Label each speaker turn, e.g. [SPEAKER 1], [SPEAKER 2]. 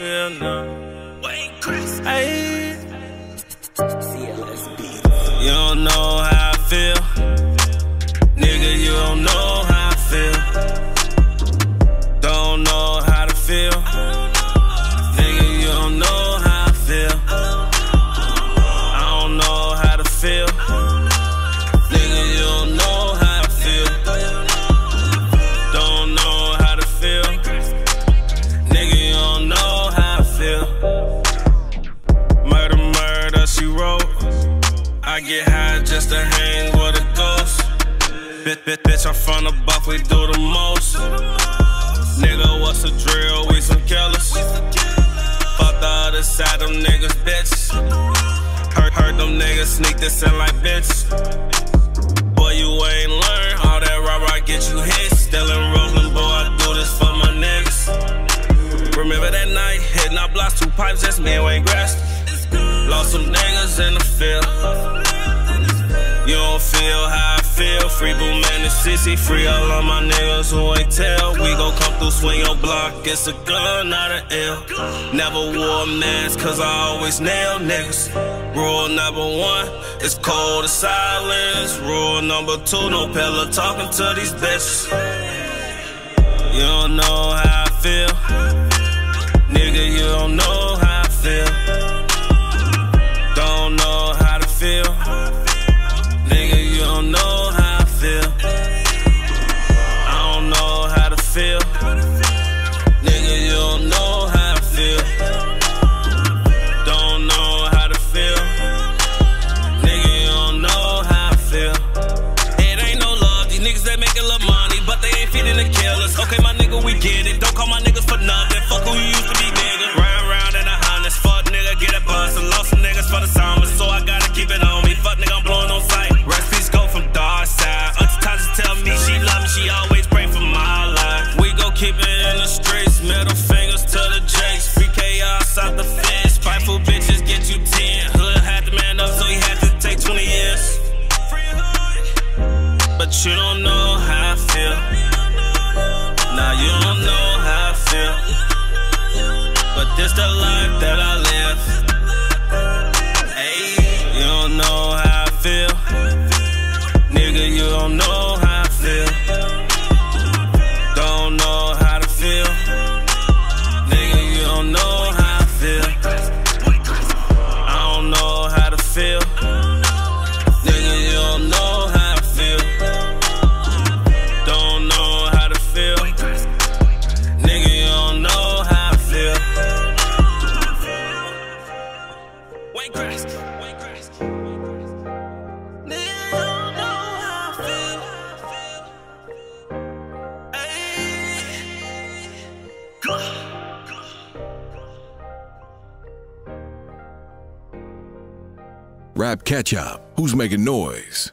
[SPEAKER 1] yeah, no. Hey. You don't know how I feel. I get high just to hang with a ghost. Bitch, bitch, bitch, I'm from the buff, we do the most. Nigga, what's the drill? We some killers. Fuck the other side, them niggas, bitch. Heard, heard them niggas sneak this in like bitch. Boy, you ain't learn. All that rah rah get you hit. Still in Brooklyn, boy, I do this for my niggas. Remember that night, hitting our blocks, two pipes, just me and Wayne Grass. Lost some niggas in feel. Free Boo Man and Sissy. Free all of my niggas who ain't tell. We gon' come through, swing your block. It's a gun, not an L. Never wore a mask, cause I always nail niggas. Rule number one, it's cold as silence. Rule number two, no pillow talking to these bitches. You don't know how I feel. Streets, middle fingers to the jakes. Free chaos out the fence. Spiteful bitches get you 10. Hood had the man up, so he had to take 20 years. But you don't know how I feel. Now you don't know how I feel. But this the life that I live. Hey, you don't know how I feel. Nigga, you don't know Wayne Grass, Wayne Grass.
[SPEAKER 2] Rap Catch Up. Who's making noise?